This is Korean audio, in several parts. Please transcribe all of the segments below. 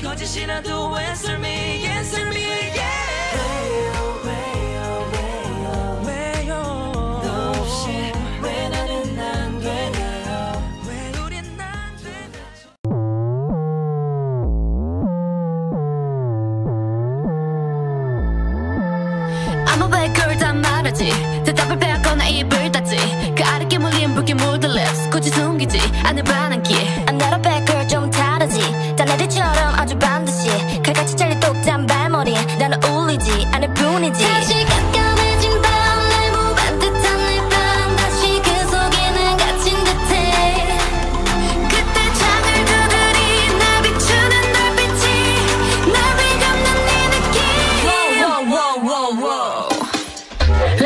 거짓이라도 answer me answer me yeah. 안 맞았지. 대답을 빼앗거나 입을 닫지. 그 아랫게 물린 붉게 물들 lips. 굳이 숨기지 않을 반한 길.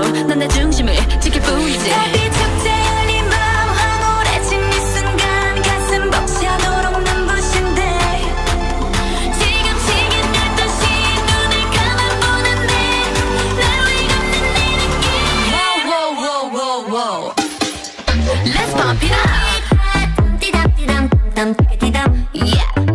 줘 난 내 중심을 지킬 뿐이지 Let's pump it up. Yeah.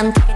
sometimes